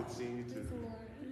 Good seeing you too.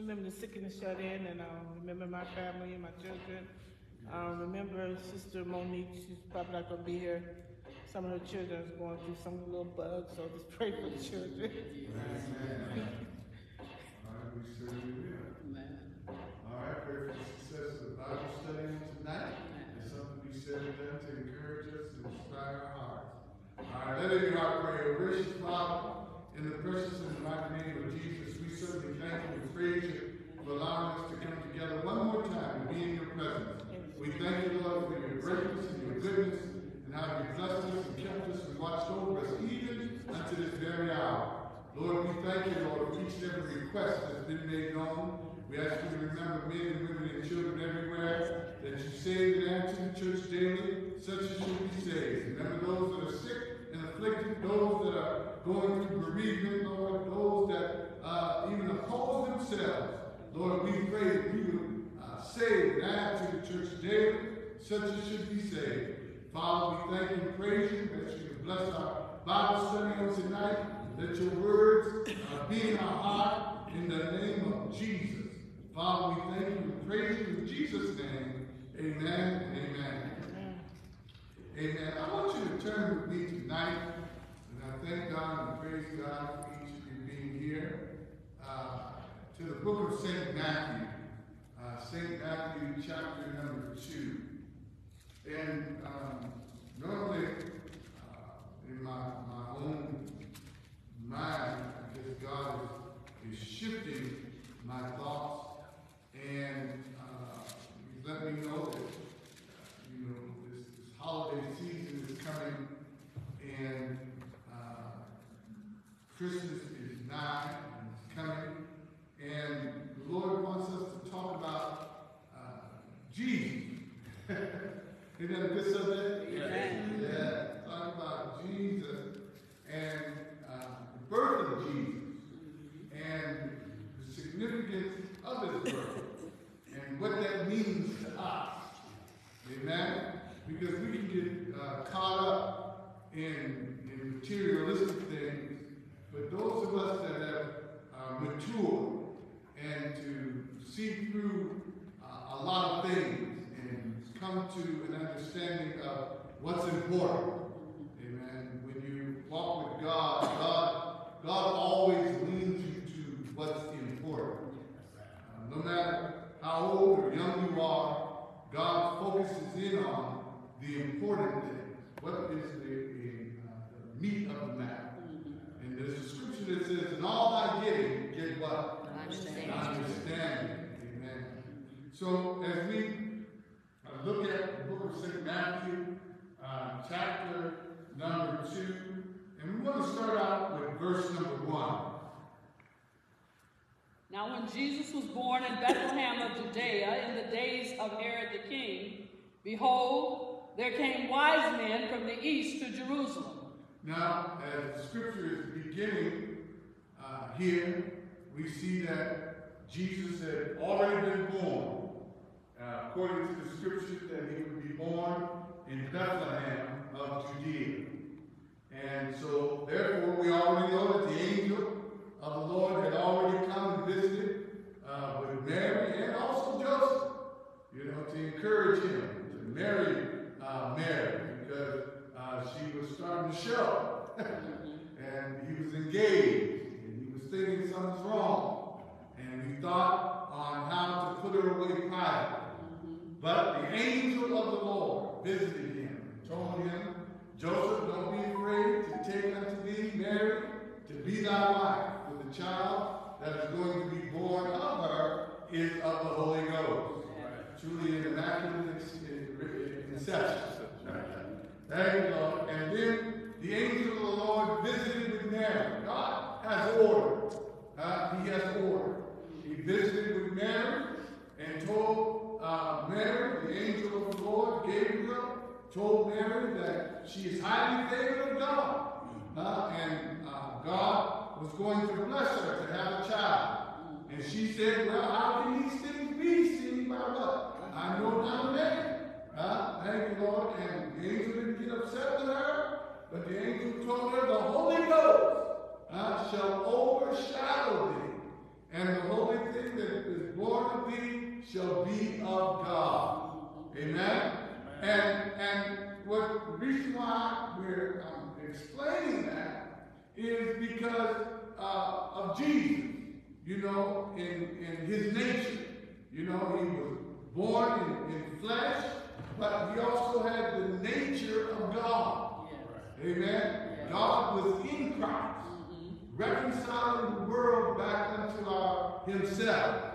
Remember the sick and the shut in, and I remember my family and my children. Um, remember Sister Monique, she's probably not gonna be here. Some of her children is going through some little bugs, so just pray for the children. Amen. All right, pray for the success of the Bible study on tonight. There's something to be said and done to encourage us and inspire our hearts. All right, let it be our prayer. Gracious Father, in the precious and mighty name of Jesus, certainly thank you and praise you allowing us to come together one more time and be in your presence. We thank you, Lord, for your greatness and your goodness and how you blessed us and kept us and watched over us even unto this very hour. Lord, we thank you, Lord, for each and every request that's been made known. We ask you to remember men and women and children everywhere that you save and answer the church daily, such as should be saved. Remember those that are sick and afflicted, those that are going through bereavement, Lord, those that uh, even oppose themselves. Lord, we pray that you would uh, save and add to the church daily, such as should be saved. Father, we thank you and praise you that you bless our Bible study on tonight. Let your words uh, be in our heart in the name of Jesus. Father, we thank you and praise you in Jesus' name. Amen and amen. Amen. I want you to turn with me tonight, and I thank God and praise God for each of you being here, uh, to the book of St. Matthew, uh, St. Matthew chapter number 2. And um, normally, uh, in my, my own mind, because God is, is shifting my thoughts, and uh, let me know that, uh, you know, this, this holiday season is coming and Christmas is nigh coming, and the Lord wants us to talk about uh, Jesus. Isn't that a good subject? Amen. Yeah, talk about Jesus and uh, the birth of Jesus and the significance of his birth and what that means to us. Amen? Because we can get uh, caught up in, in materialistic things, but those of us that have matured and to see through uh, a lot of things and come to an understanding of what's important. Amen. When you walk with God, God, God always leads you to what's important. Uh, no matter how old or young you are, God focuses in on the important things. What is the, the, uh, the meat of the matter? And there's a scripture that says, "In all thy getting, get what? Understanding. Understanding. Amen. So as we uh, look at the book of St. Matthew, uh, chapter number two, and we want to start out with verse number one. Now, when Jesus was born in Bethlehem of Judea in the days of Herod the king, behold, there came wise men from the east to Jerusalem. Now, as the scripture is beginning uh, here, we see that Jesus had already been born. Uh, according to the scripture, that he would be born in Bethlehem of Judea. And so, therefore, we already know that the angel of the Lord had already come and visited uh, with Mary and also Joseph, you know, to encourage him to marry uh, Mary because uh, she was starting to show. and he was engaged, something's wrong. And he thought on how to put her away privately. But the angel of the Lord visited him and told him, Joseph, don't be afraid to take unto thee Mary to be thy wife, for the child that is going to be born of her is of the Holy Ghost. Truly an immaculate conception. Thank you, Lord. And then the angel of the Lord visited with Mary. God has. Uh, he has order. He visited with Mary and told uh, Mary, the angel of the Lord, Gabriel, told Mary that she is highly favored of God. Uh, and uh, God was going to bless her to have a child. And she said, Well, how can these things be seen by what? I know not man. Uh, thank you, Lord. And the angel didn't get upset with her, but the angel told her, The Holy Ghost uh, shall overshadow thee, and the holy thing that is born of thee shall be of God. Amen. And and what the reason why we're um, explaining that is because uh, of Jesus. You know, in in his nature. You know, he was born in, in flesh, but he also had the nature of God. Amen. God was in Christ, reconciling the world back unto our himself.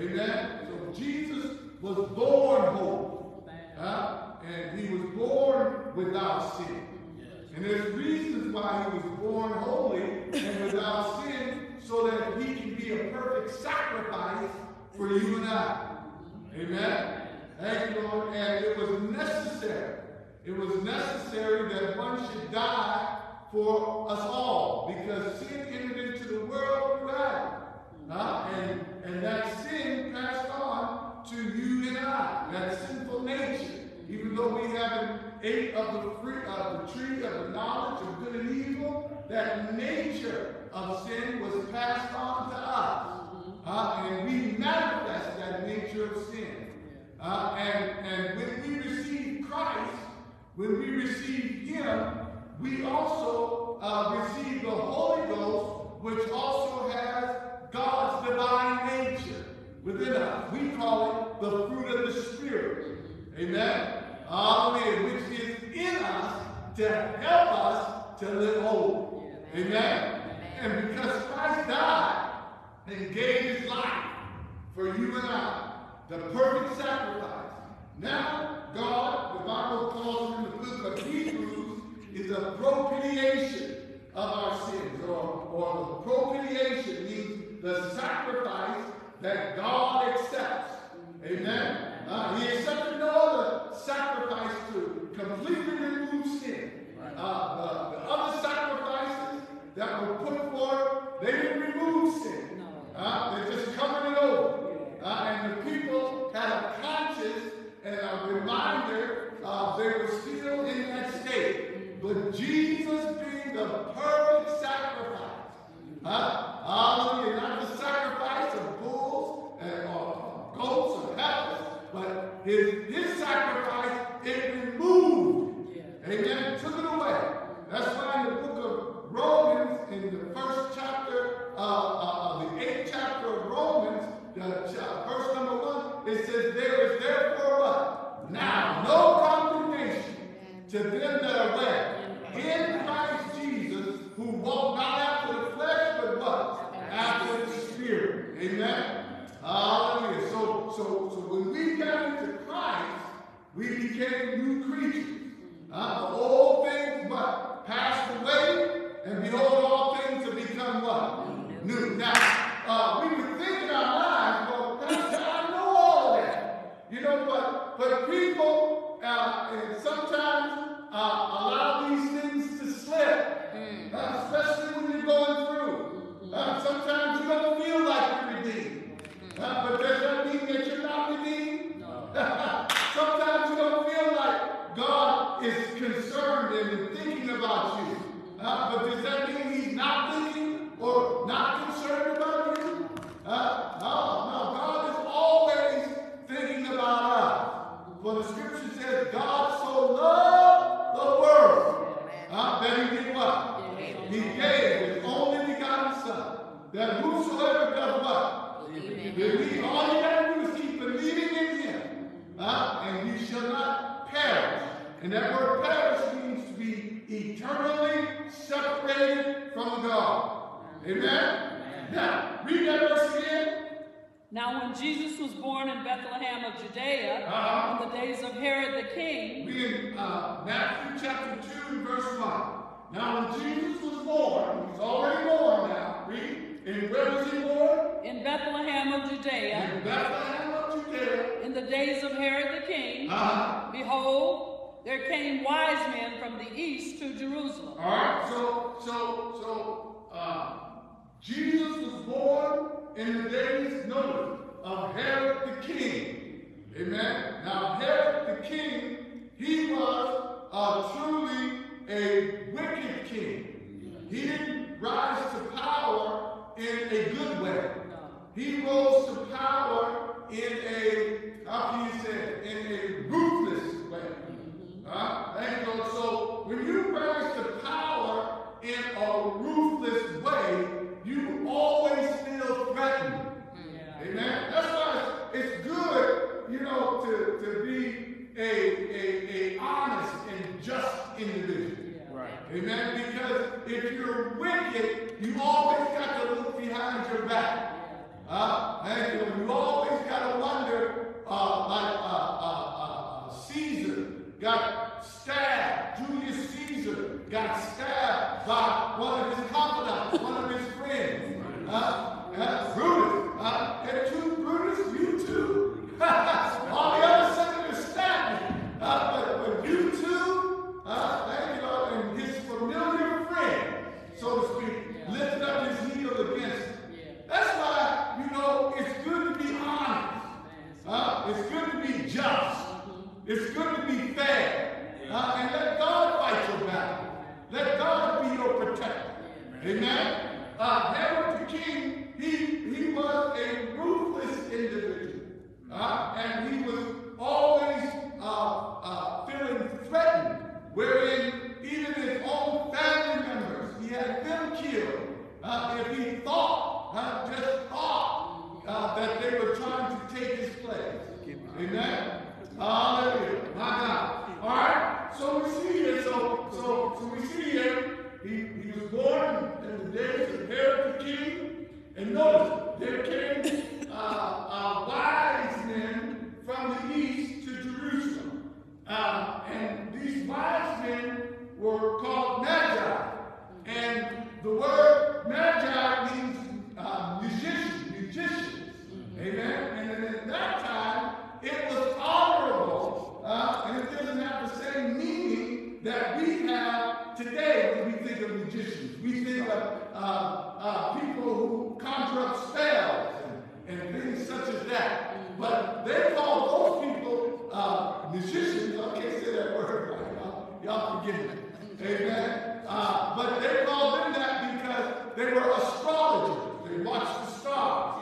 Amen. So Jesus was born holy. Huh? And he was born without sin. And there's reasons why he was born holy and without sin, so that he can be a perfect sacrifice for you and I. Amen. Thank you, Lord. And it was necessary. It was necessary that one should die for us all because sin entered into the world through Adam. Huh? And, and that sin passed on to you and I, that sinful nature. Even though we haven't ate of the fruit of the tree of the knowledge of good and evil, that nature of sin was passed on to us. Uh, and we manifest that nature of sin. Uh, and, and when we receive Christ, when we receive Him, we also uh, receive the Holy Ghost, which also has God's divine nature within us. We call it the fruit of the Spirit. Amen. Hallelujah. Which is in us to help us to live holy. Amen. And because Christ died and gave his life for you and I, the perfect sacrifice. Now, God, the Bible calls in the book of Hebrews, is a propitiation, of our sins, or, or the propitiation means the sacrifice that God accepts. Amen. Uh, he accepted no other sacrifice to completely remove sin. Uh, the, the other sacrifices that were put forth, they didn't remove sin. Uh, they just covered it over. Uh, and the people had a conscience and a reminder uh, they were still in that state. But Jesus being the perfect sacrifice, uh, hallelujah, not the sacrifice of bulls and or goats or heifers, but his, his sacrifice, it removed. Amen. Took it away. That's why in the book of Romans, in the first chapter, uh, uh, the eighth chapter of Romans, the ch- verse number one, it says, There is therefore what? Now, no condemnation to them that are where? In Christ Jesus, who walk not after the flesh, but what? After the Spirit. Amen. Hallelujah. So, so, so when we got into Christ, we became new creatures. Uh, the old things what? Passed away, and behold, all things have become what? New. Now, uh, we would think in our lives, well, Pastor, I know all of that. You know, but but people uh, and sometimes uh, allow these things to slip, uh, especially when you're going through. Uh, sometimes you don't feel like you're redeemed. Uh, but does that mean that you're not redeemed? Sometimes you don't feel like God is concerned and thinking about you. Uh, but does that mean He's not thinking or not concerned about you? Uh, no, no. God is always thinking about us. For the scripture says, God so loved the world uh, that He did what? He gave His only begotten Son. That whosoever does what? Believe. All you gotta do is keep believing in Him, uh, and you shall not perish. And that word perish means to be eternally separated from God. Amen. Now, read that verse again. Now, when Jesus was born in Bethlehem of Judea, Uh-huh. in the days of Herod the king, Read in uh, Matthew chapter 2, verse 1. Now, when Jesus was born, he's already born now. Read. And where was he born? in Bethlehem of Judea, In Bethlehem of Judea. in the days of Herod the king, Uh-huh. behold, there came wise men from the east to Jerusalem. All right, so so so uh, Jesus was born in the days, notice, of Herod the king. Amen. Now Herod the king, he was uh, truly a wicked king. He didn't rise He rose to power in a, how can you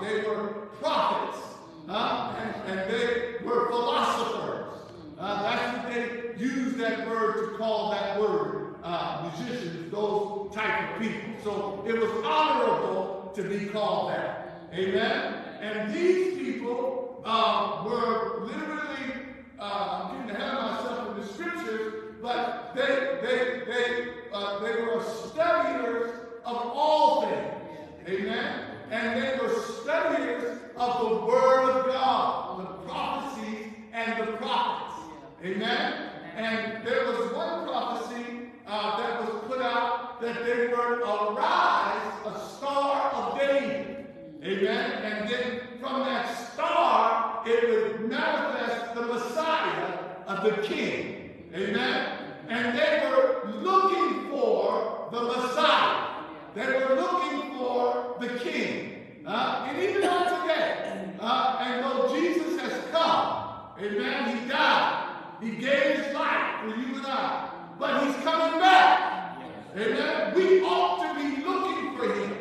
They were prophets. Uh, and, and they were philosophers. Uh, that's what they used that word to call that word, uh, musicians, those type of people. So it was honorable to be called that. Amen? And these people uh, were literally, uh, I'm getting ahead of myself in the scriptures, but they, they, they, uh, they were studiers of all things. Amen? And they were studiers of the Word of God, the prophecies and the prophets. Amen? And there was one prophecy uh, that was put out that they were arise, a star of David. Amen? And then from that star, it would manifest the Messiah of the King. Amen? And they were looking for the Messiah. They were looking for the King. Uh, and even on today, uh, and though Jesus has come, amen, he died. He gave his life for you and I. But he's coming back. Amen. We ought to be looking for him.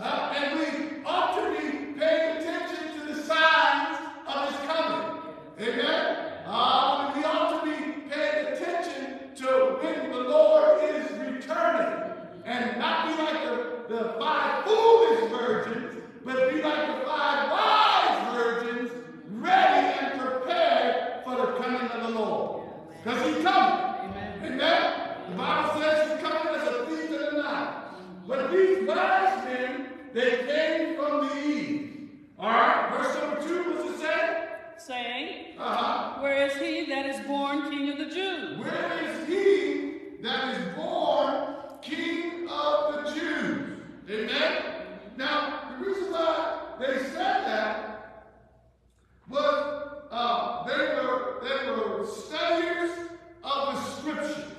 Uh, and we ought to be paying attention to the signs of his coming. Amen. Uh, we ought to be paying attention to when the Lord is returning. And not be like the, the five foolish virgins, but be like the five wise virgins, ready and prepared for the coming of the Lord. Because he's coming. Amen. Amen. The Bible says he's coming as a thief in the night. But these wise men, they came from the east. All right, verse number two, what's it say? saying, Uh-huh. Where is he that is born King of the Jews? Where is he that is born King of the Jews? Amen? Now, the reason why they said that was uh, they were they were studiers of the scriptures.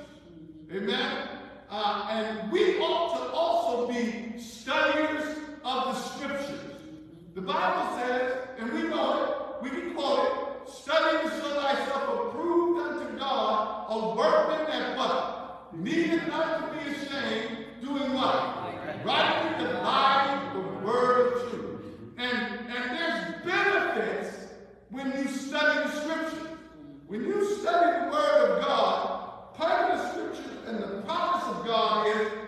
Amen? Uh, and we ought to also be studiers of the scriptures. The Bible says, and we know it, we can quote it, study to show thyself approved unto God, a workman that what? Needed not to be ashamed, doing what? Rightly dividing the word of truth. And, and there's benefits when you study the scriptures. When you study the word of God, part of the scripture and the promise of God is,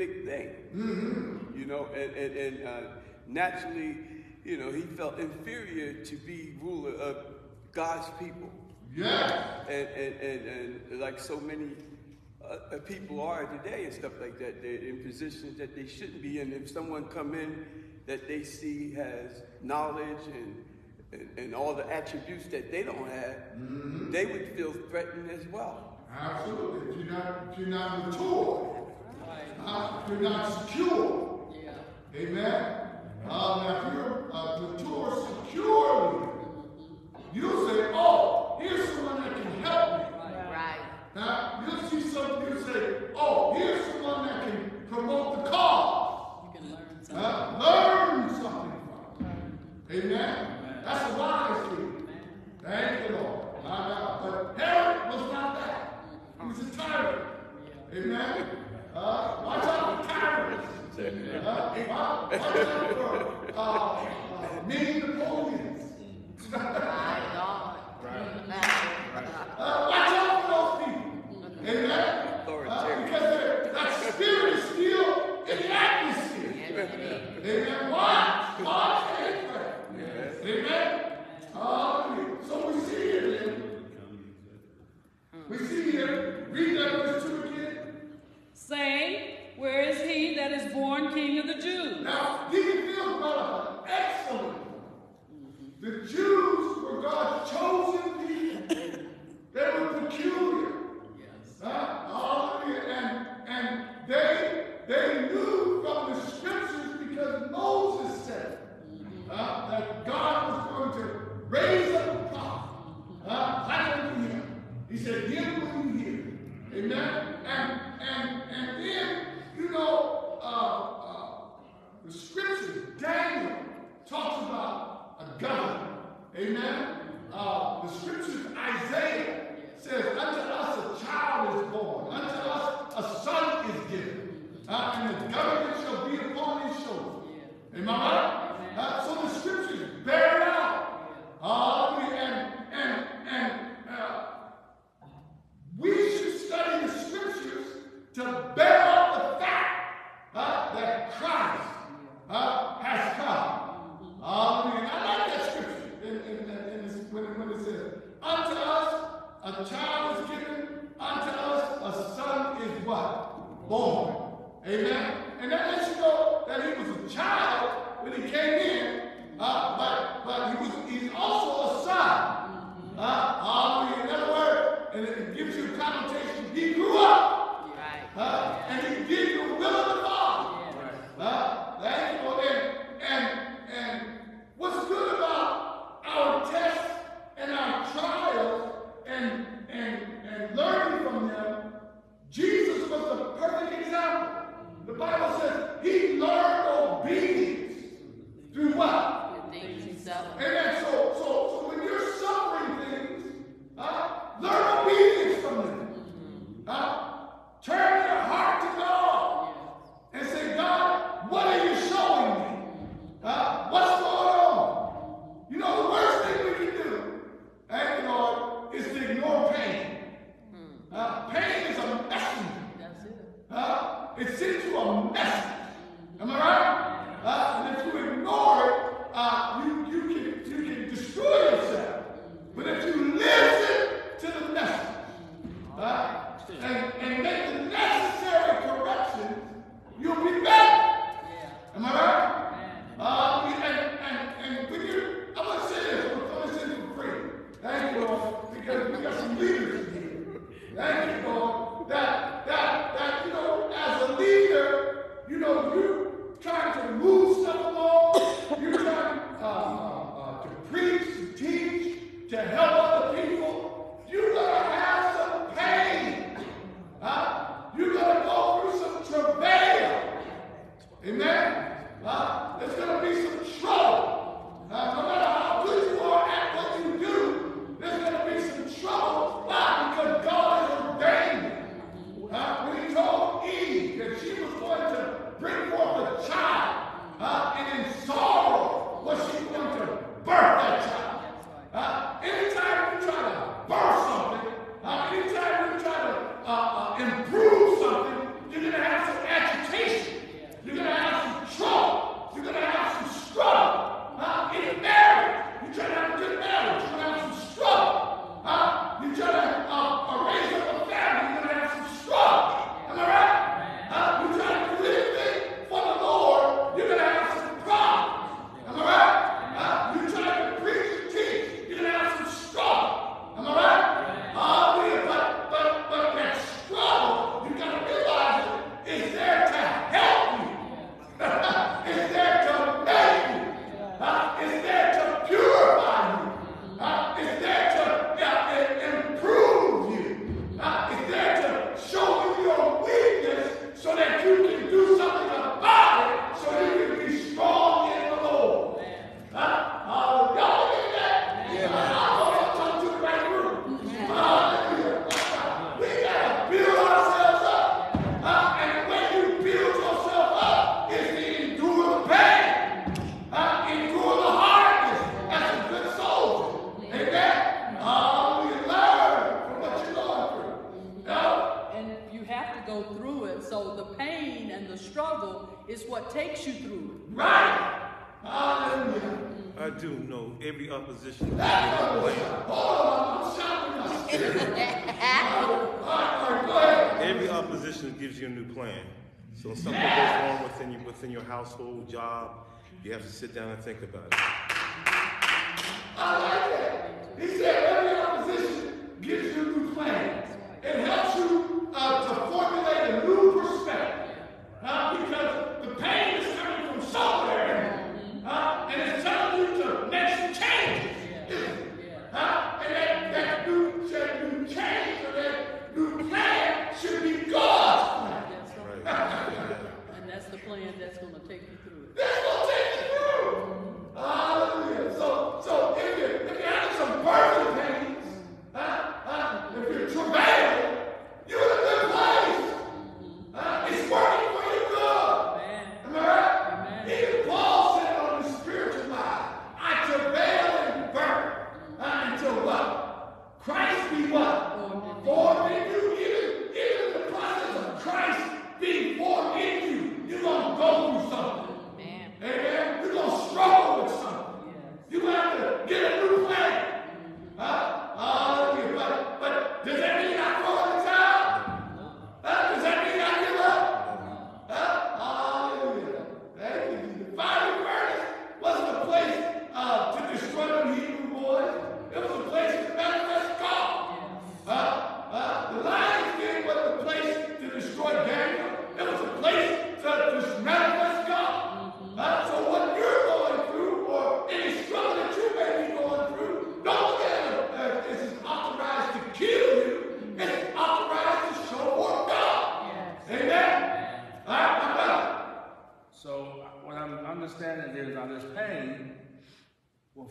big thing. You know, and and, and uh, naturally, you know, he felt inferior to be ruler of God's people Yes. and, and, and, and like so many uh, uh, people are today and stuff like that, they're in positions that they shouldn't be in. If someone come in that they see has knowledge and, and, and all the attributes that they don't have, they would feel threatened as well. Absolutely. If you're not, if you're not mature, you're not secure, Yeah. amen. Uh, now, if you're uh, mature securely, you'll say, "Oh, here's someone that can help me." Right. Now, you'll see something. You'll say, "Oh, here's someone that can promote the cause." You can learn something. Uh, learn something from. it. Amen. That's a wise thing. Thank you, Lord. My God. But Herod was not that. He was a tyrant. Amen. Uh, watch out for tyrants. Uh, watch, out for uh, uh, mini Napoleons. God. Uh, watch out for those people. Amen. Uh, because that spirit is still in the atmosphere. Amen. Watch. Watch and pray. Amen. Hallelujah. So we see here then. We see here. Read that verse 2 again. Saying, Where is he that is born king of the Jews? Now, Deacon Fields brought up an excellent. The Jews were God's chosen people. They were peculiar. Yes. Huh? And, and they, they knew from the scriptures because Moses said uh, that God was going to raise up a prophet uh, like unto him. He said, Him will you hear. Amen. And and and then, you know, uh, uh, the scriptures, Daniel talks about a governor. Amen. Uh, the scriptures, Isaiah says, Unto us a child is born, unto us a son is given, uh, and the government shall be upon his shoulders. Am I right? Uh, so the scriptures bear it out. Hallelujah. And, born. Amen? And that lets you know that he was a child when he came in, uh, but, but he was, he's also a son. Uh, hallelujah. That word, and it gives you a connotation. He grew up. Right. Uh, and he did the will of the Father.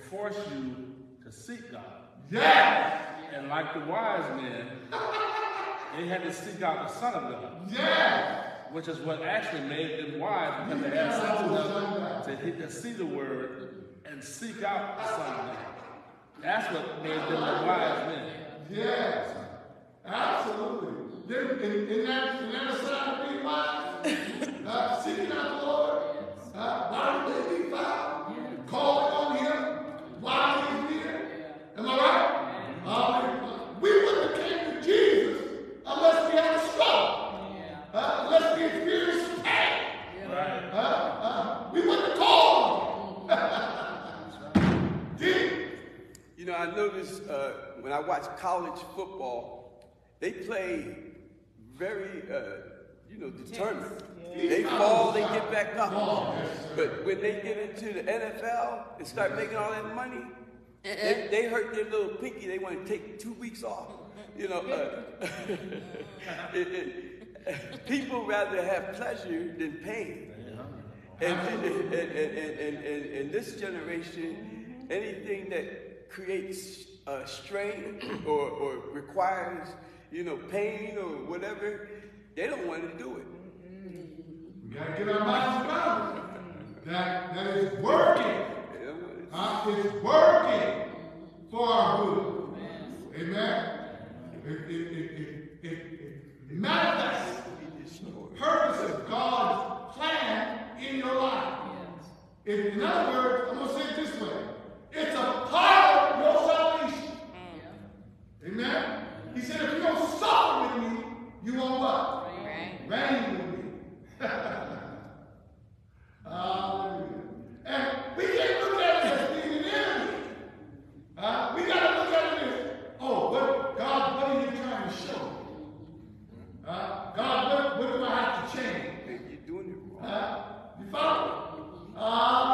Force you to seek God. Yes. And like the wise men, they had to seek out the Son of God, Yes. which is what actually made them wise because they had sense enough to, hit, to see the word and seek out the Son of God. That's what made them the wise men. Yes. Absolutely. Then, in, in that, in that aside of being wise, uh, seeking out the Lord, uh, why would they be? Calling on Him while He's near. Am I right? Uh, we wouldn't have came to Jesus unless we had a struggle. Uh, unless we experienced pain. Right. Uh, we wouldn't have called Him. You know, I noticed uh, when I watch college football, they play very, uh, you know, determined. They fall, they get back up. But when they get into the NFL and start making all that money, they, they hurt their little pinky. They want to take two weeks off. You know, uh, it- it- people rather have pleasure than pain. And, and, and, and, and, and, and this generation, anything that creates uh, strain or, or requires, you know, pain or whatever, they don't want to do it. We gotta get our minds around it. That, that is working. They don't want to Uh, it's working for our good. Amen. It, it, it, it, it, it manifests the purpose of God's plan in your life. In, in other words, I'm gonna say it this way. It's a part of your salvation. Amen. He said, if you don't suffer with me, you won't what? Reign with me. Hallelujah. And we can't look at it as being an enemy. Uh, we got to look at it as, oh, what, God, what are you trying to show me? Uh, God, what, what do I have to change? you're doing it wrong. Uh, you follow? Hallelujah. Y'all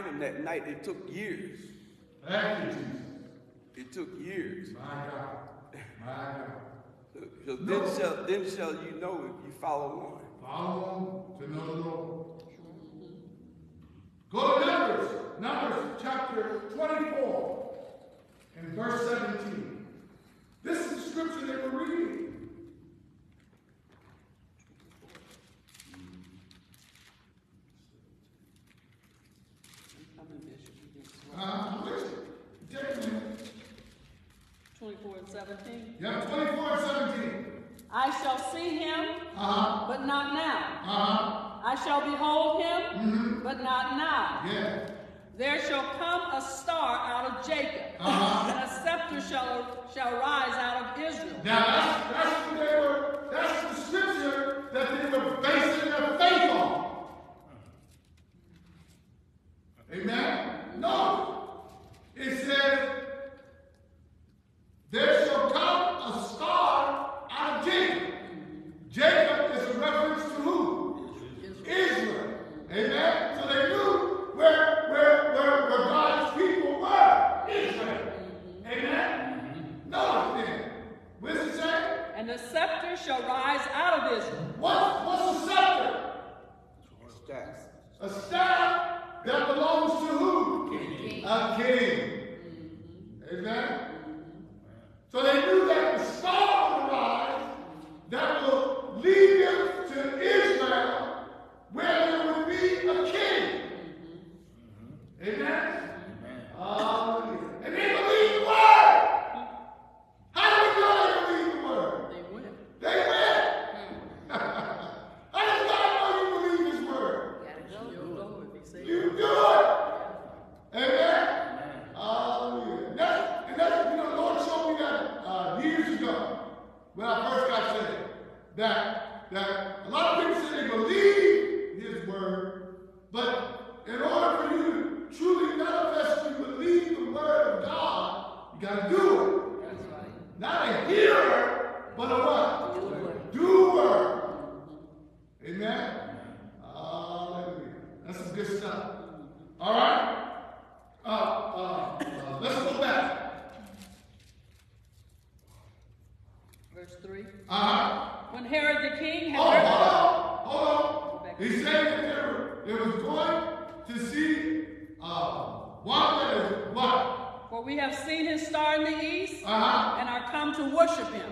find him that night. It took years. thank you, Jesus. It took years. My God. My God. So, so then shall then shall you know if you follow on. Follow on to know the Lord. Go to Numbers, Numbers chapter 24 and verse 17. This is the scripture that we're reading. I'm coming, Bishop. You can swear. Uh, listen, take a minute. 24 and 17. Yeah, 24 and 17. I shall see him, Uh-huh. but not now. Uh-huh. I shall behold him, Mm-hmm. but not now. Yeah. There shall come a star out of Jacob, Uh-huh. and a scepter shall, shall rise out of Israel. Now that's that's what they were that's the scripture that they were basing their faith on. Amen. No. It says, There shall come a star out of Jacob. Jacob is a reference to who? Israel. Amen. So they knew where where where, where God's people were. Israel. Amen. Notice then. What does it say? And the scepter shall rise out of Israel. What's, what's a scepter? A Staff. A staff that belongs to who? A king. Amen. So they knew that the star would rise that will lead them to Israel where there would be a king. Mm-hmm. Amen. Hallelujah. And they believed the word. How do we know they believed the word? They went. They went. How does God know you believe His word? Gotta go. Go if he say You do it. Amen. Hallelujah. That's, and that's, you know, the Lord showed me that uh, years ago when I first got saved. That, that a lot of people say they believe His word, but in order for you to truly manifest you believe the word of God, you got to do it. That's right. Not a hearer, but a what? Doer. Amen. Hallelujah. That's some good stuff. All right. Uh, uh, uh, let's go back. Verse 3. Uh-huh. When Herod the king had Oh, heard. hold on. Hold on. He said that they, were, they was going to see uh, one that is what? For we have seen his star in the east Uh-huh. and are come to worship him.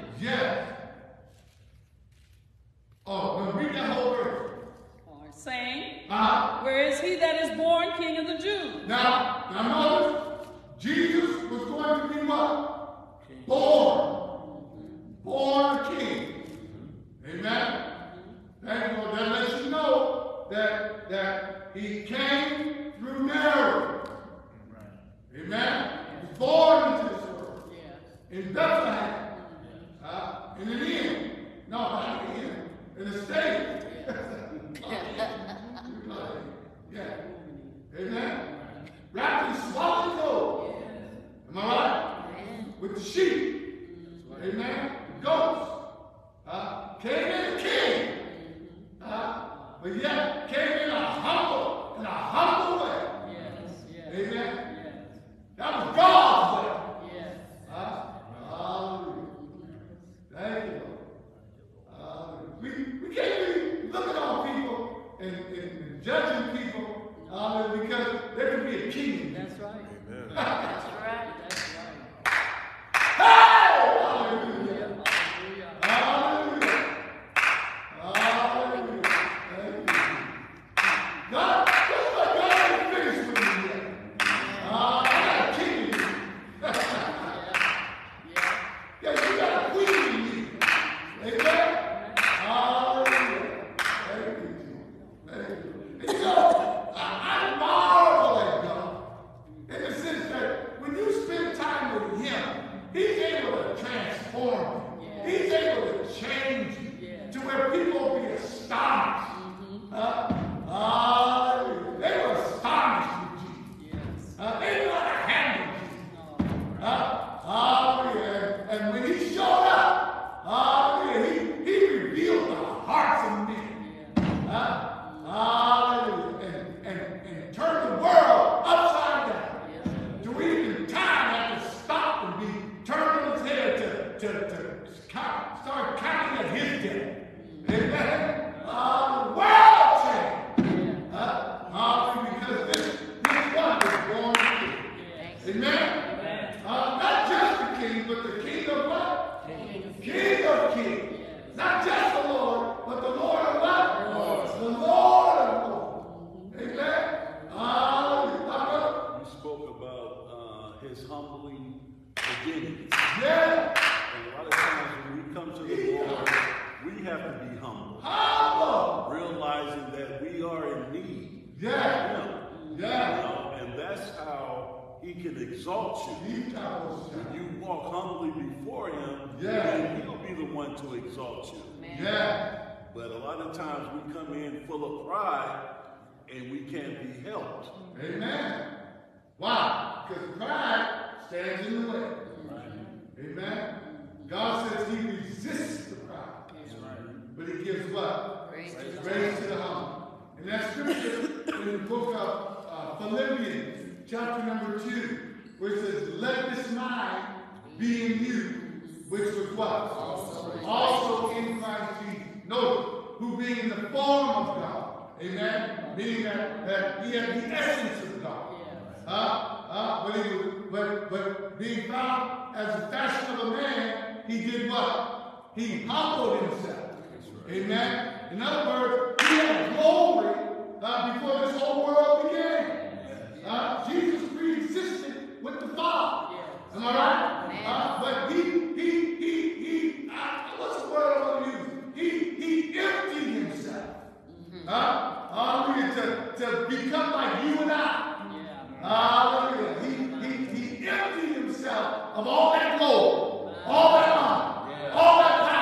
Amen. Why? Because pride stands in the way. Right. Amen. God says he resists the proud, right. but he gives what? Grace, Grace to the humble. And that scripture in the book of uh, Philippians, chapter number 2, where it says, Let this mind be in you, which was what? Also, also in Christ Jesus. Note who being in the form of God, Amen? Meaning that, that he had the essence of God. Yes. Uh, uh, but, he, but, but being found as the fashion of a man, he did what? He humbled himself. Right. Amen? In other words, he had glory uh, before this whole world began. Uh, Jesus pre-existed with the Father. Yes. Am I right? Uh, but he, he, he, he, I, what's the word I want to use? He, he emptied himself. Huh? Hallelujah. To, to become like you and I. Yeah. Hallelujah. He, he, he emptied himself of all that glory, all that honor, all that power.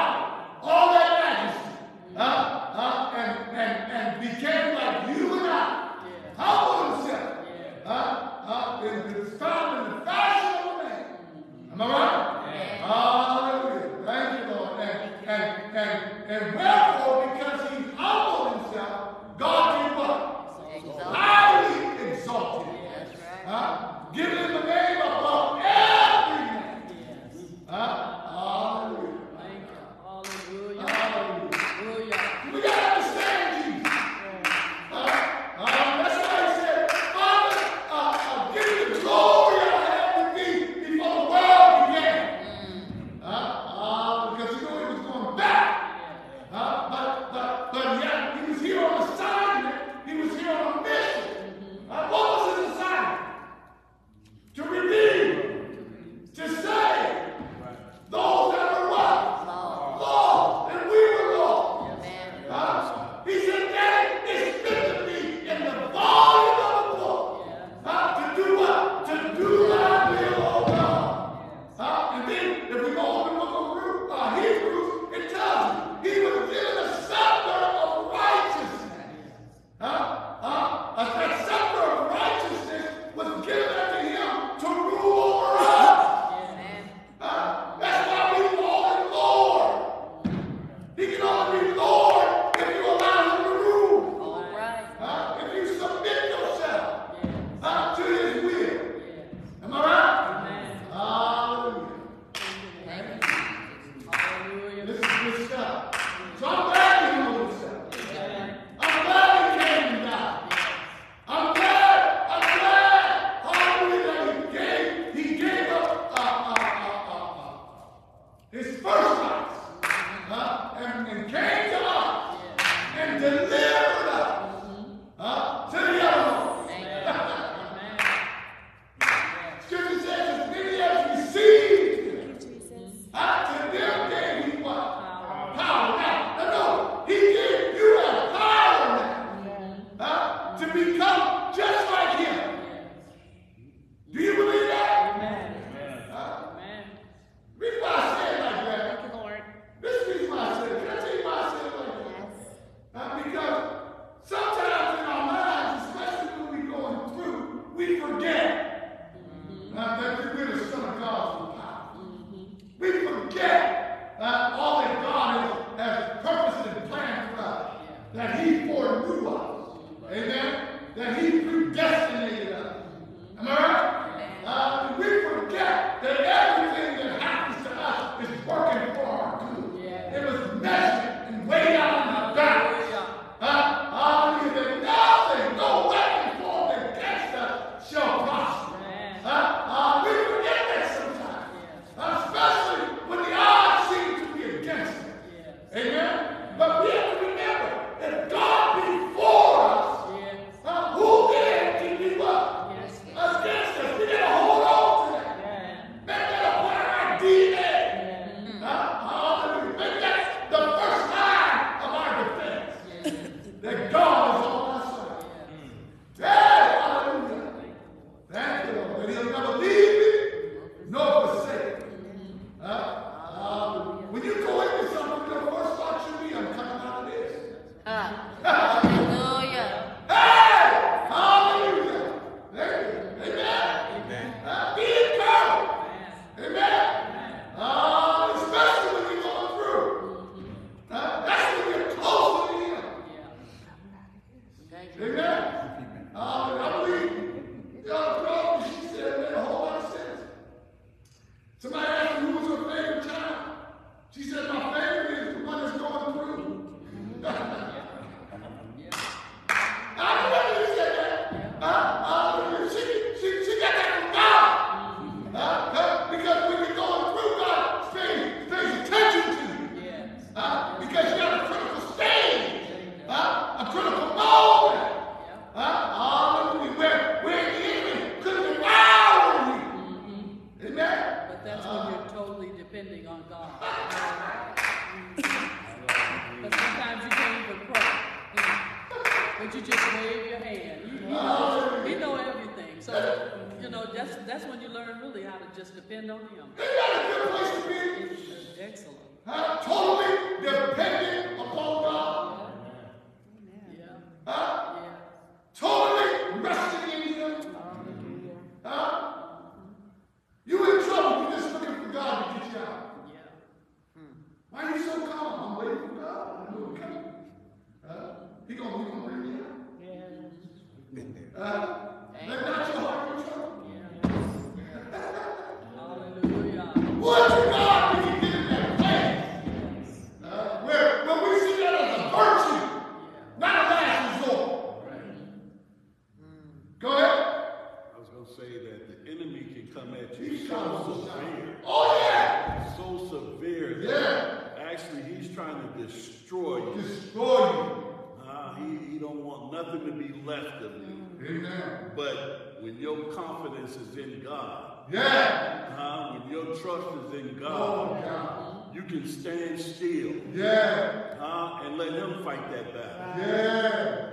Say that the enemy can come at you He's so severe, Oh yeah. so severe. Yeah. Actually, he's trying to destroy you. Destroy you. Uh, he, he don't want nothing to be left of you. Amen. But when your confidence is in God, Yeah. uh, when your trust is in Oh God, God. you can stand still Yeah. uh, and let him fight that battle. Yeah.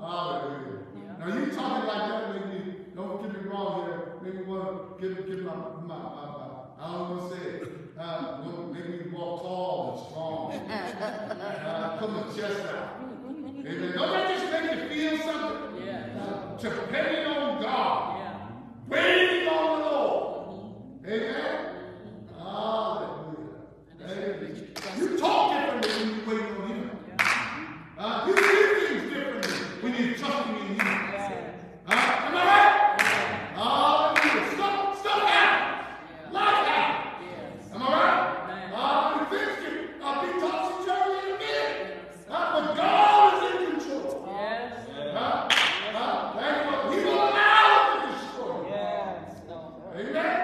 Hallelujah. Now you talking like that me, don't get me wrong here, make me want to get, get my, my, my, my, I don't want to say it, uh, want- make me walk tall and strong. Uh, put my chest out. Amen. Don't that just make you feel something? Yeah. Uh, depending on God, Yeah. waiting on the Lord. Amen. Hallelujah. Amen. You talk differently when you wait on Him. Uh, you do things differently when you're trusting in Him. Uh, am I right? Hallelujah. Stuff, stuff happens. Life happens. Yes. Am I right? Uh, things can uh, be topsy-turvy in a minute. Uh, but God is in control. Yes. Huh? Huh? That's what He will allow it to destroy you. Yes. No. Amen.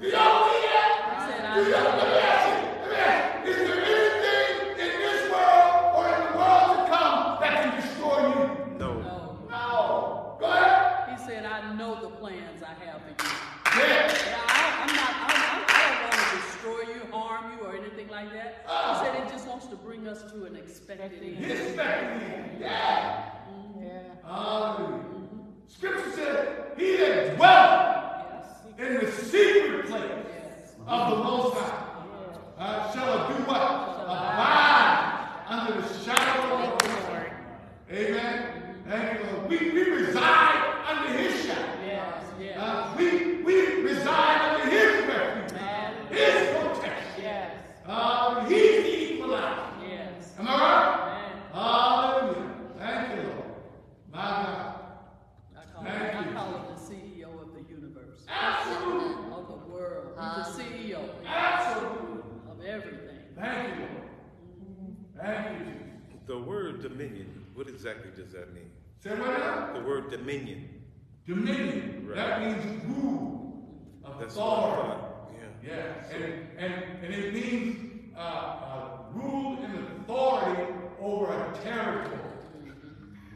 Do y'all see that? I said Do y'all, I let me ask you, let me ask you, is there anything in this world or in the world to come that can destroy you? No. No. No. Go ahead. He said, I know the plans I have for you. Yeah. Yeah, I, I'm not, I, I, I don't want to destroy you, harm you, or anything like that. He said he just wants to bring us to an expected end. Expecting. Yeah. Hallelujah. Scripture says, he that dwelleth Yes. in the secret place Yes. of the Most High uh, shall do what? Abide under the shadow of the Lord. Amen. Thank you, Lord. We, we reside under his shadow. Yes. Yes. Uh, we, we reside under his refuge, Man. his protection. Yes. Uh, he's the equalizer. Yes. Am I right? Man. Hallelujah. Thank you, Lord. My God. I call, Thank him, you. I call him the CEO of the universe, Absolutely. of the world. He's the CEO Absolutely. of everything. Thank you, Lord. Thank you, Jesus. The word dominion, what exactly does that mean? Say what now? The word dominion. Dominion. Right. That means rule, That's what I authority. thought. Yeah. Yeah, and, and, and it means uh, uh, rule and authority over a territory.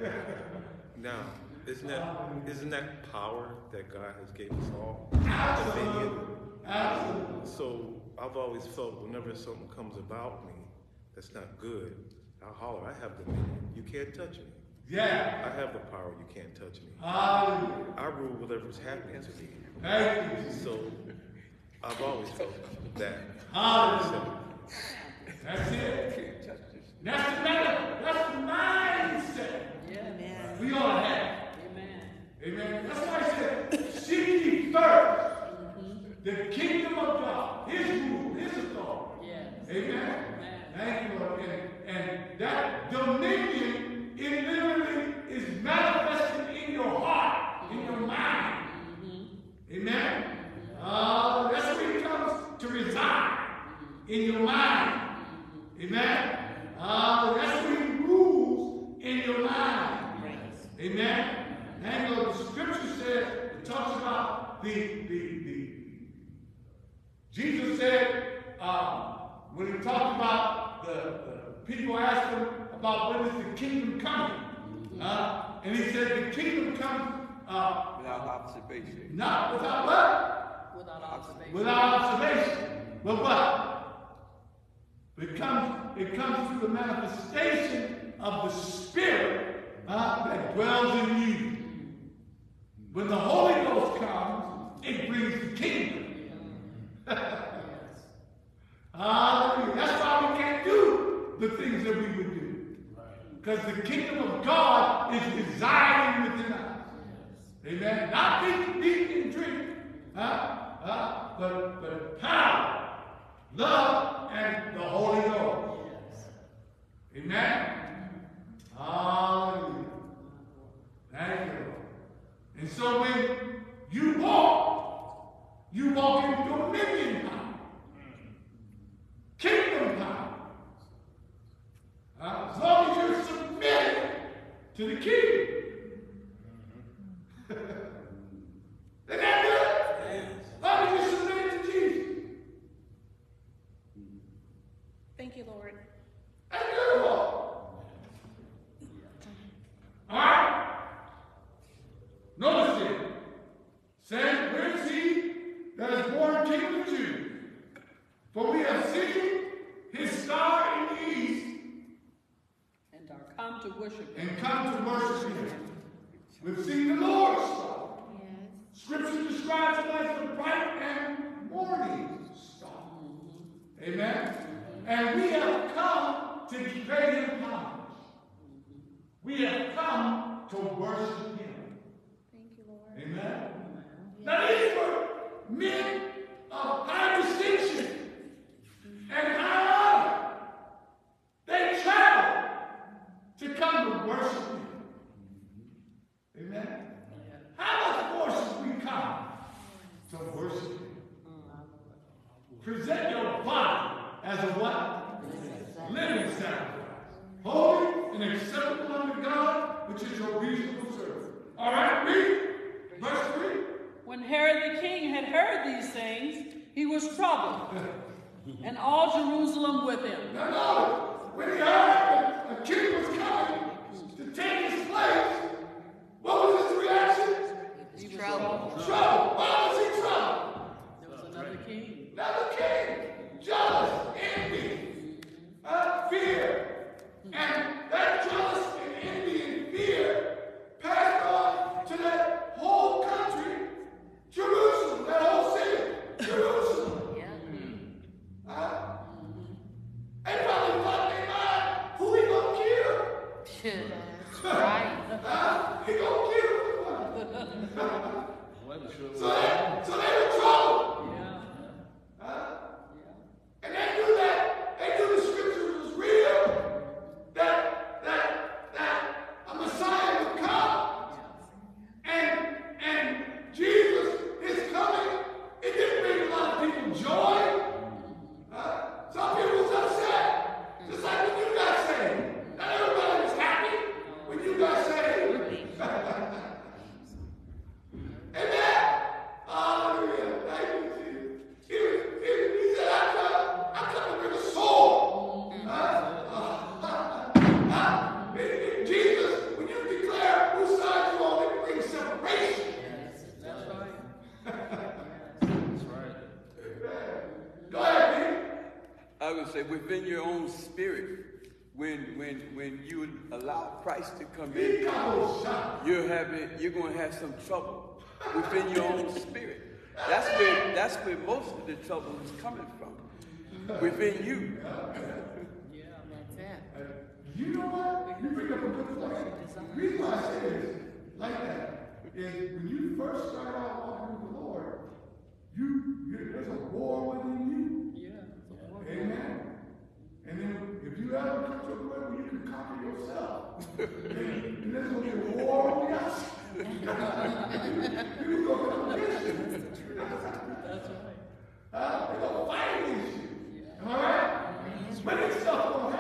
Now, isn't that isn't that power that God has gave us all? Dominion. Absolutely. Absolutely. So I've always felt whenever something comes about me that's not good, I'll holler, I have dominion. You can't touch me. Yeah. I have the power, you can't touch me. Hallelujah. I rule whatever's happening to me. Thank you, So I've always felt that. Hallelujah. That's it. That's the matter. That's the mindset Yeah. man. we all have. Amen. Amen. That's why I said, seek ye first mm-hmm. the kingdom of God, His rule, His authority. Yes. Amen. Thank you, Lord. And, and that dominion, it literally is manifested in your heart, in your mind. Amen. Uh, that's where it comes to reside in your mind. Amen. Uh, that's where he rules in your mind. Amen. And the scripture says, it talks about the, the, the, Jesus said, uh, when he talked about the, the people asked him about when is the kingdom coming. Uh, and he said the kingdom comes uh, without observation. Not without what? Without observation. Without observation. But what? It comes, it comes through the manifestation of the Spirit uh, that dwells in you. When the Holy Ghost comes, it brings the kingdom. Hallelujah. That's why we can't do the things that we would because the kingdom of God is residing within us. Amen. Not eating, eating and drinking, huh? Huh? But, but power, love, and the Holy Ghost. Yes. Amen. Hallelujah. Thank you. And so when you walk, you walk in dominion power, kingdom power. As long as you're submitted to the king. Isn't that good? Yes. As long as you're submitted to Jesus. Thank you, Lord. I would say within your own spirit, when when when you allow Christ to come in, you're having you're gonna have some trouble within your own spirit. That's where that's where most of the trouble is coming from. Within you. Yeah, that's. You know what? You bring up a good point. The reason why I say this like that is when you first start out walking with the Lord, you there's a war within you. And then if you ever come to a point where you can copy yourself, then, there's going to be a war on us. you can go competition. That's right. Uh, they're going to fight against you. All right? But this going to happen.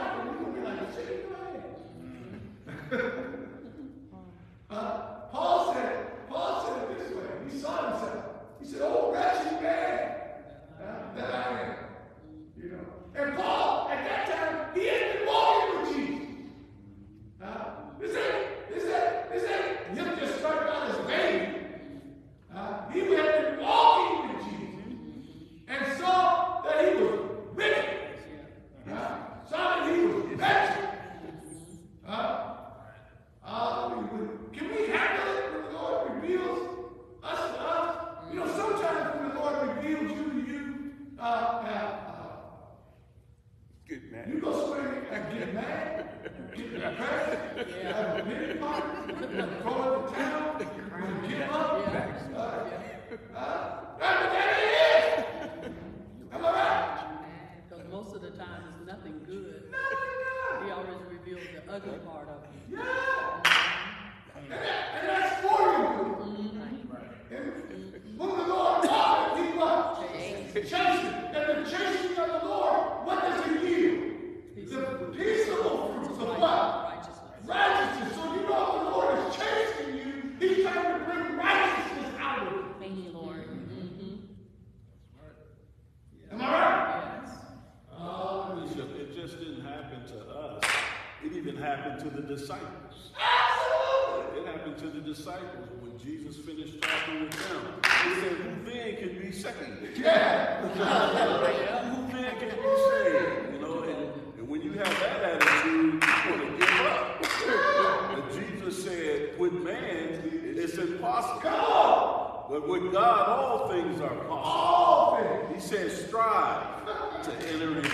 But with God, all things are possible. All things. He said, strive to enter in. And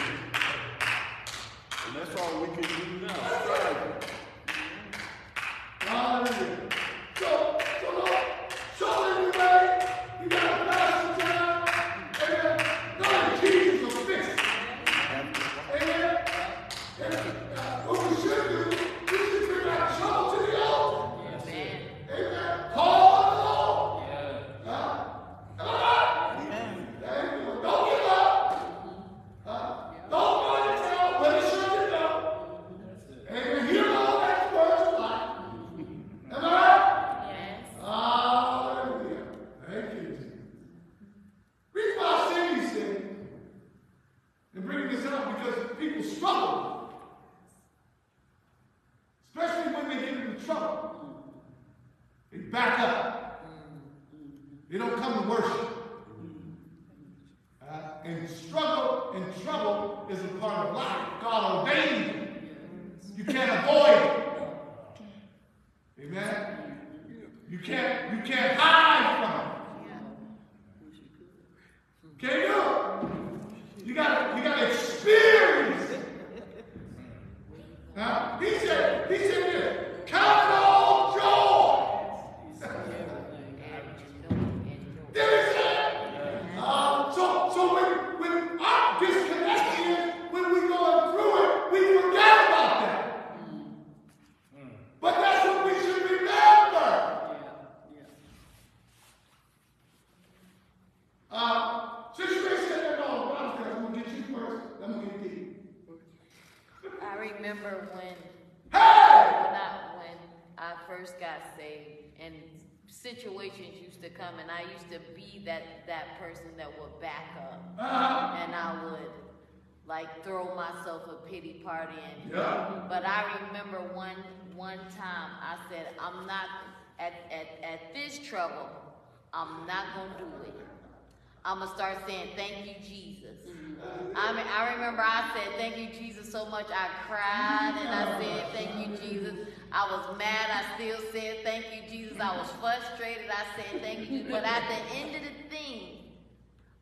that's all we can do now, strive. A pity party and Yeah. but I remember one one time I said I'm not at at, at this trouble I'm not gonna do it. I'm gonna start saying thank you Jesus. Mm-hmm. I mean I remember I said thank you Jesus so much I cried and I said thank you Jesus. I was mad, I still said thank you Jesus. I was frustrated, I said thank you Jesus. But at the end of the thing,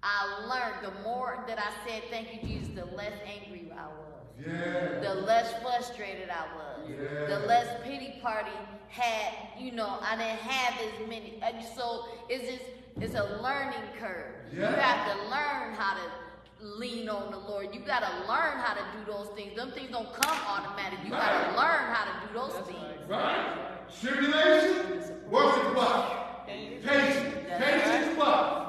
I learned the more that I said thank you Jesus, the less angry I was Yeah. the less frustrated I was. Yeah. The less pity party had, you know, I didn't have as many. and So it's just, it's a learning curve. You have to learn how to lean on the Lord. You got to learn how to do those things. Them things don't come automatic. You got to learn how to do those things. Right? Tribulation worketh what? Patience. Patience what?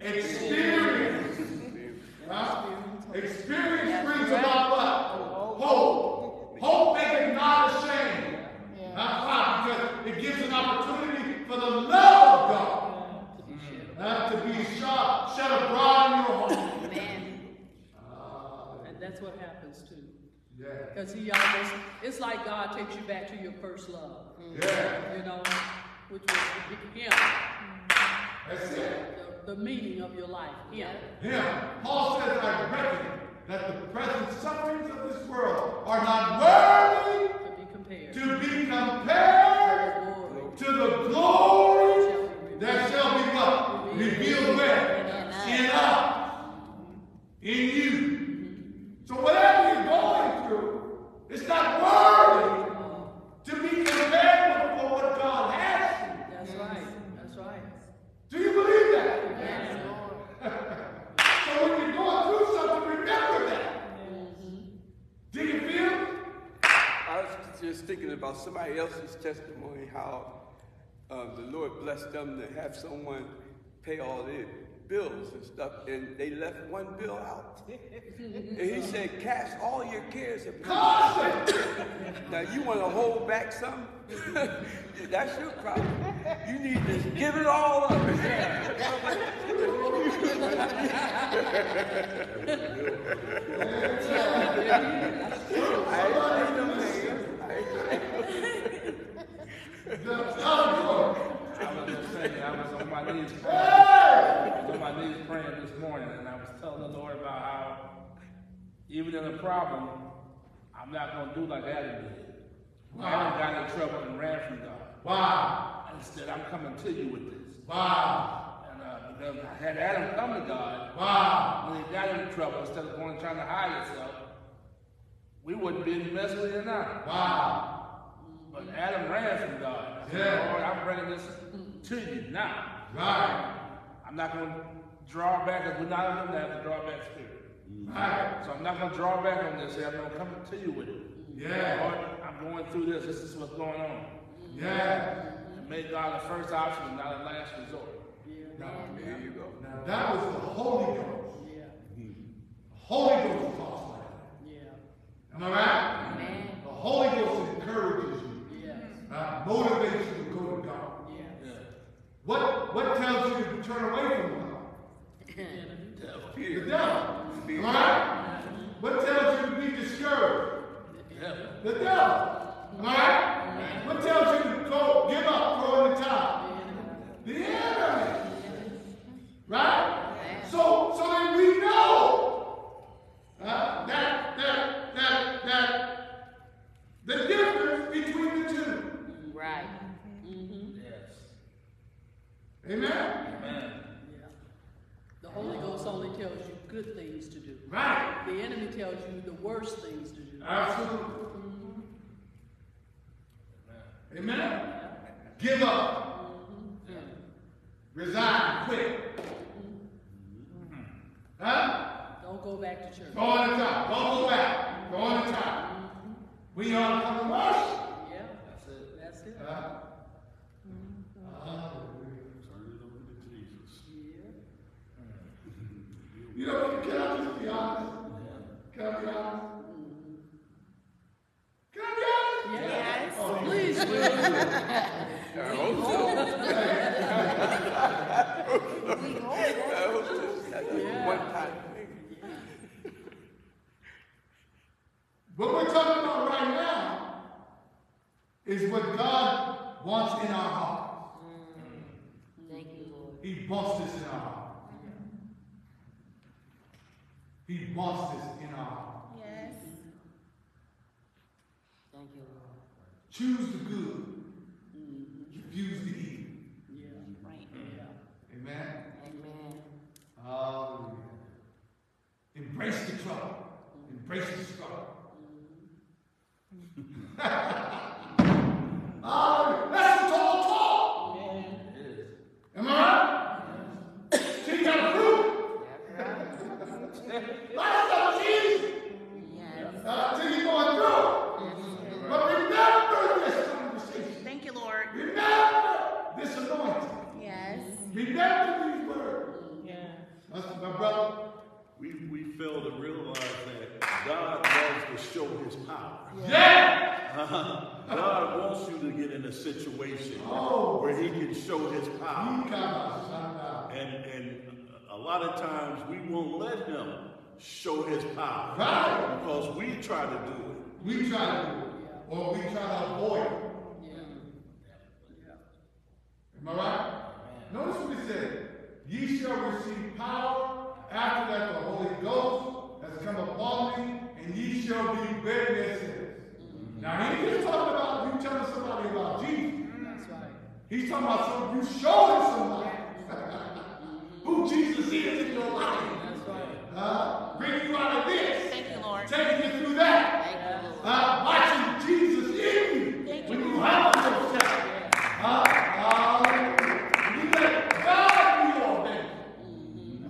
Experience. Huh? Experience brings about what? Hope. Hope maketh not ashamed. Not why? Because it gives an opportunity for the love of God uh, to be shot, shed abroad in your heart. Amen. And that's what happens too. Yeah. Because he almost, it's like God takes you back to your first love, Yeah. you know, which was him, That's it the meaning of your life. Him. Him. Paul says, I reckon that the present sufferings of this world are not worthy to be compared to, be compared to the glory that shall be what? Revealed where? In us. In you. So whatever you're going through, it's not worthy to be compared with what God has. Thinking about somebody else's testimony, how uh, the Lord blessed them to have someone pay all their bills and stuff, and they left one bill out. and he said, Cast all your cares upon me. now, you want to hold back some? That's your problem. You need to give it all up. I was just saying, I was on my knees praying. I on my knees praying this morning, and I was telling the Lord about how, even in a problem, I'm not going to do like Adam did. Adam got in trouble and ran from God. Wow. Instead, I'm coming to you with this. Wow. And uh, because I had Adam come to God, Wow. when he got in trouble, instead of going and trying to hide himself, we wouldn't be in the mess we're now. Wow. But Adam ran from God. I said, Yeah. Lord, I'm bringing this to you now. Right. I'm not going to draw back, because we're not in them to have to draw back spirit. Right. So I'm not going to draw back on this. I'm going to come to you with it. Yeah. Lord, I'm going through this. This is what's going on. Yeah. And make God the first option and not a last resort. Now, There you go. now that was the Holy Ghost. Yeah, The Holy Ghost talks like that. yeah, Am I right? Amen. The Holy Ghost encourages you, yes, uh, motivates you to go to God. yes. Yeah. What, what tells you to turn away from God? The devil. Am I right? What tells you to be discouraged? The devil. Am I right? What tells you to go, give up, throw in the towel? The enemy. Right? So, so then we know uh, that, that, that, that the difference between the two. Right. Mm-hmm. Yes. Amen? Amen. Yeah. The Holy Ghost only tells you good things to do. Right. The enemy tells you the worst things to do. Absolutely. Amen? Give up. Mm-hmm. Resign. Quit. Mm-hmm. Huh? Don't go back to church. Go on the top. Don't go back. Go on the top. We ought to come to worship. Yeah, That's it. that's it. Huh? Turn it over to Jesus. Yeah. You know, can I just be honest? Can I be honest? Can I be honest? Yes. Oh, Please do. I hope so. I hope so. Yeah. one-time. What we're talking about right now is what God wants in our heart. Mm. Thank you, Lord. He wants this in our heart. He wants this in our heart. Yes. Thank you, Lord. Choose the good. Mm-hmm. Refuse the evil. Yeah, Right. yeah. Amen. Amen. Hallelujah. Embrace the trouble. Embrace the struggle. Mm-hmm. Hallelujah. That's some tall talk. It is. Am I right? See, you gotta prove it. Life stuff is easy. Yes. Uh, till you're going through it. But remember this conversation. Thank you, Lord. Remember this anointing. Yes. Remember these words. Yeah. That's my brother. We, we fail to realize that God loves to show his power. Yeah. God wants you to get in a situation Oh. where he can show his power. You come out, son out. And, and a lot of times we won't let him show his power. Right. Because we try to do it. We try to do it. Or we try to avoid it. Am I right? Notice what it said. Ye shall receive power after that the Holy Ghost has come upon me, and ye shall be witnesses. Now he ain't just talking about you telling somebody about Jesus. That's right. He's talking about some you showing somebody who Jesus is in your life. That's right. Uh, bring you out of this. Thank you, Lord. Taking you through that. Thank you, Lord. Uh, watching Jesus in you. Thank when you. you humble yourself. Uh, uh, you let God be your bank.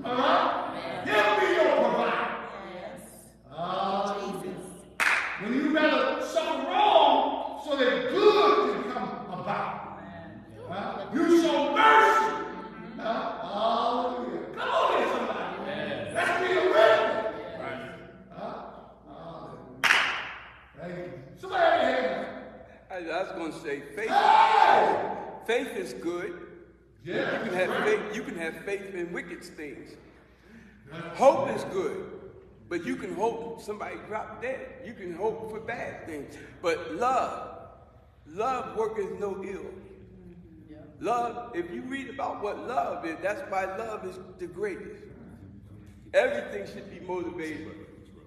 All right? He'll be your provider. Yes. Uh, Jesus. when you rather suffer wrong so that good can come about. Huh? You show mercy. Huh? Hallelujah. Come on here, somebody. Let's be a witness. Huh? Hallelujah. Thank you. Somebody have your hand I, I was going to say faith. Hey! Faith is good. Yeah. You can have faith. You can have faith in wicked things. Hope is good, but you can hope somebody drop dead. You can hope for bad things. But love, love worketh no ill. Love, if you read about what love is, that's why love is the greatest. Everything should be motivated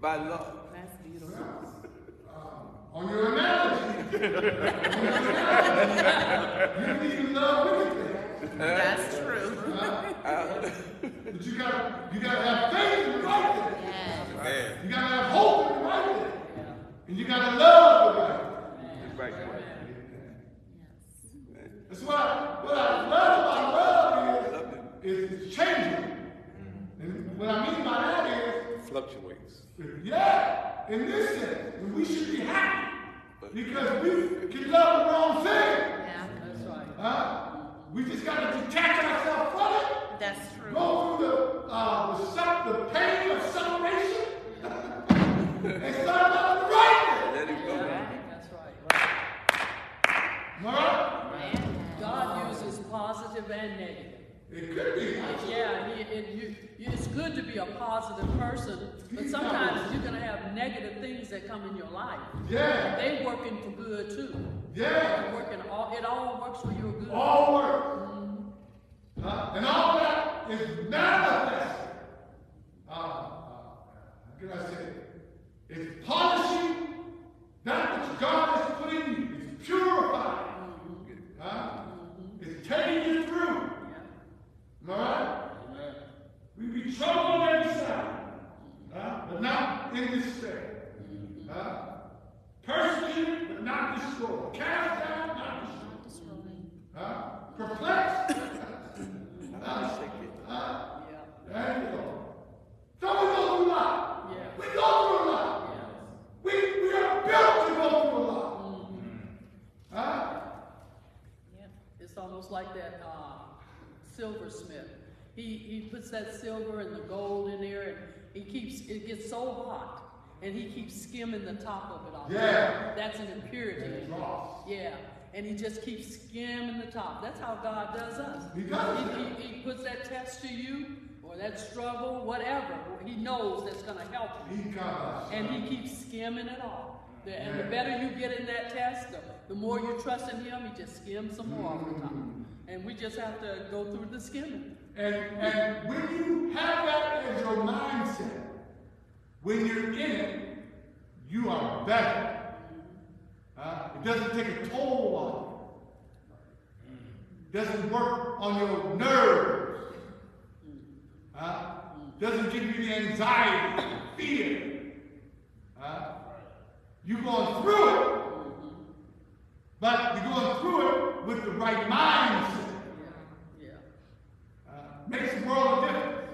by love. That's beautiful. On your analogy, you need love. That's true. Uh, uh, but you gotta, you gotta have faith in the right thing. Yes. Man. You gotta have hope in the right thing. And you gotta love the right thing. Right. That's why what I love about love is, is it's changing. And what I mean by that is, Fluctuates. yeah, in this sense, we should be happy because we can love the wrong thing. Yeah, That's right. Huh? We just got to detach ourselves from it. that's true. Go through the uh, the, su- the pain of separation and start loving the right Let it go. That's right. thing. All right? God uses positive and negative. It could be. Yeah, he, it, you, you, it's good to be a positive person, but sometimes you're gonna have negative things that come in your life. Yeah. They working for good too. Yeah. Working all, it all works for your good. All work. Huh? And all that is manifested. Uh, uh, can I say it? It's polishing that which God has put in you. It's purifying. Huh? It's taking you through. Am I right? We be troubled on every side, huh? but not in despair. Huh? Persecuted, but not destroyed. Cast down, not destroyed. Huh? Perplexed. huh? Huh? Thank you, Lord. Don't we go through a lot? Yeah. We go through a lot. We, we are built to go through a lot. Huh? It's almost like that uh, silversmith. He, he puts that silver and the gold in there, and he keeps it gets so hot, and he keeps skimming the top of it off. Yeah. That's an impurity. Yeah, and he just keeps skimming the top. That's how God does us. He does. He, he, he puts that test to you, or that struggle, whatever. He knows that's going to help you. He. And he keeps skimming it off. The- And the better you get in that test, the, the more you trust in him, he just skims some more off the top. Mm-hmm. And we just have to go through the skimming. And, and when you have that as your mindset, when you're in it, you are better. Uh, it doesn't take a toll on you. Doesn't work on your nerves. Uh, doesn't give you the anxiety, fear. Uh, you're going through it, but you're going through it with the right mindset. Makes the world a difference.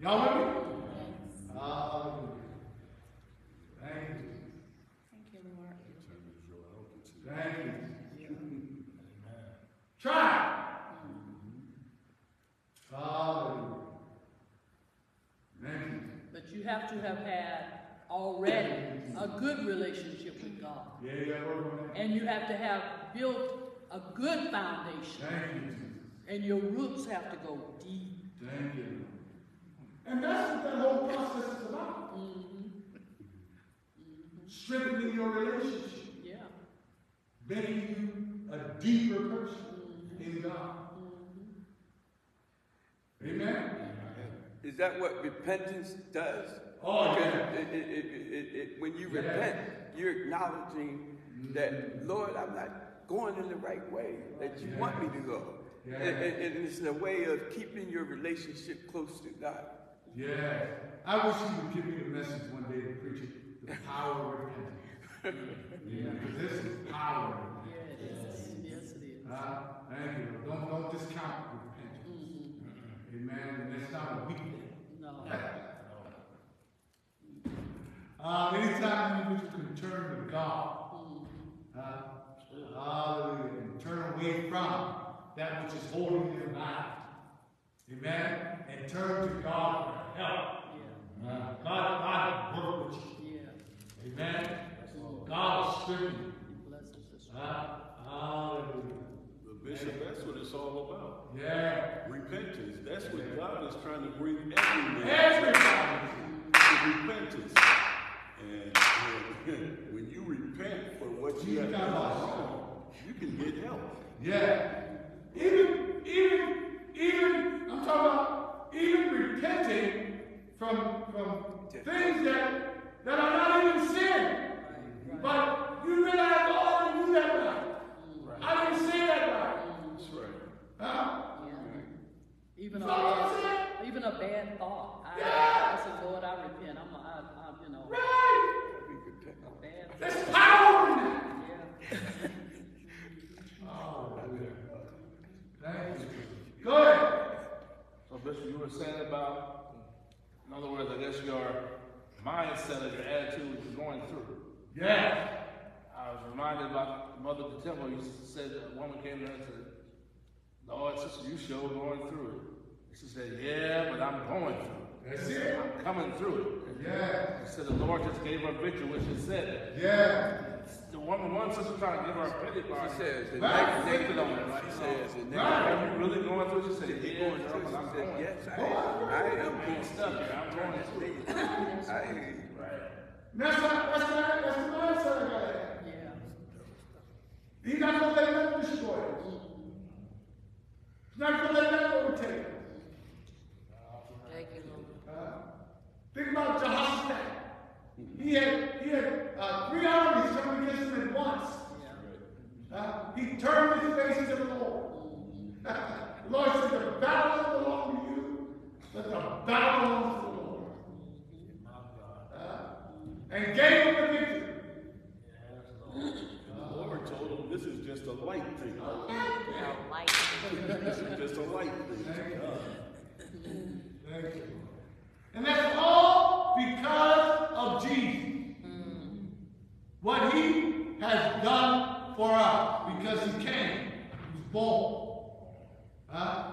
Y'all with me? Hallelujah. Thank you. Thank you, Lord. Thank you. Try. Hallelujah. Thank you. But you have to have had already a good relationship with God. Yeah, yeah. And you have to have built a good foundation. Thank you, Jesus. And your roots have to go deep. Thank you. And that's what that whole process is about. Mm-hmm. Strengthening your relationship. Yeah. making you a deeper person mm-hmm. in God. Mm-hmm. Amen. Is that what repentance does? Oh, Because yeah. it, it, it, it, it, when you Yeah. repent, you're acknowledging that, Lord, I'm not going in the right way that you want me to go. Yeah. And, and, and it's a way of keeping your relationship close to God. Yeah. I wish you would give me the message one day to preach it, the power of repentance. yeah, because this is power. Yeah, it is. Yes, it is. Uh, thank you. Don't, don't discount repentance. Amen. And it's not a weak thing. No. Uh, anytime an individual can turn to God Uh, hallelujah. And turn away from that which is holding them back. Amen. And turn to God for help. Yeah, Uh, God, God will work with you. yeah. Amen. God will strengthen you. Bless us this Uh, hallelujah. But Bishop, that's what it's all about. Yeah. Repentance. That's what God is trying to bring every man Everybody. to repentance. And when- when you repent for what you have done wrong, you can get help. Yeah. Even, even, even, I'm talking about even repenting from, from things that, that are not even sin. But you realize, oh, I didn't do that right. I didn't say that right. That's right. Huh? Even a So bad, even a bad thought. I, Yeah. I said, Lord, I repent. I'm, I, I'm, you know, Right. a bad. There's power in that. Yeah. Oh, Thank you. Go ahead. So Bishop, you were saying about, in other words, I guess your mindset or your attitude you're going through. Yeah. I was reminded about Mother Temple. You said a woman came to her and said, Lord, sister, you sure going through it. She said, Yeah, but I'm going through That's it. it. I'm coming through it. Yeah. She said the Lord just gave her victory when she said that. Yeah. The woman, one sister trying to give her a pity party. She says, the Right. next Naked on it, She says, the next Are you really going through it? She said, She Yeah, going girl, through, she I'm said, going. yes, I am. I am. I'm being stuck here. I'm going through it. I hear you. That's not, that's not, that's the mindset I got. Yeah. He's not gonna let that destroy us. He's not gonna let that overtake us. Thank you, Lord. Uh, think about Jehoshaphat. He had, he had uh, three armies coming against him at once. Uh, he turned his face to the Lord. the Lord said, the battle doesn't belong to you, but the battle belongs to the Lord. Uh, and gave him the victory. The Lord told him this is just a light thing. Yeah, like, This is just a light thing. Thank you. And that's all because of Jesus. What he has done for us. Because he came. He was born. Huh?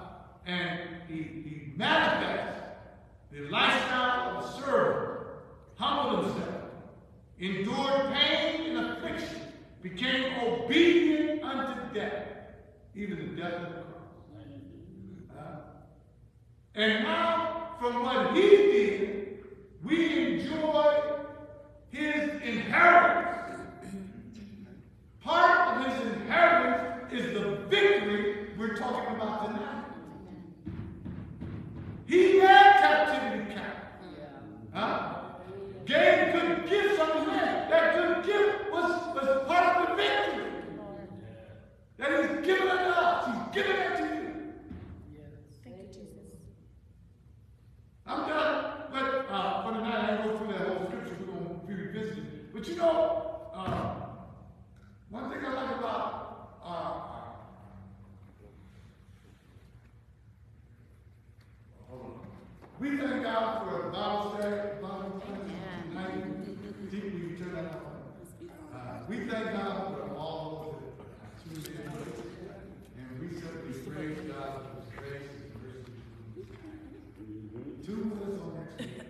And he, he manifests the lifestyle of a servant. Humbled himself. Endured pain and affliction. Became obedient unto death. Even the death of the cross. Huh? And now, from what he did, we enjoy his inheritance. Part of his inheritance is the victory we're talking about tonight. He led captivity captive. Yeah. Huh? Gave good gifts unto men. That good gift was, was part of the victory. That he's given unto us. He's given it to you. Thank you, Jesus. I'm done. But uh, for tonight, I go through that whole scripture. We're going to be revisiting. But you know, uh, one thing I like about uh, we thank God for a Bible study, Bible study tonight. Deeply, you turn that. Uh, we thank God for all of nights. And we simply praise God for His grace Two winners on next week.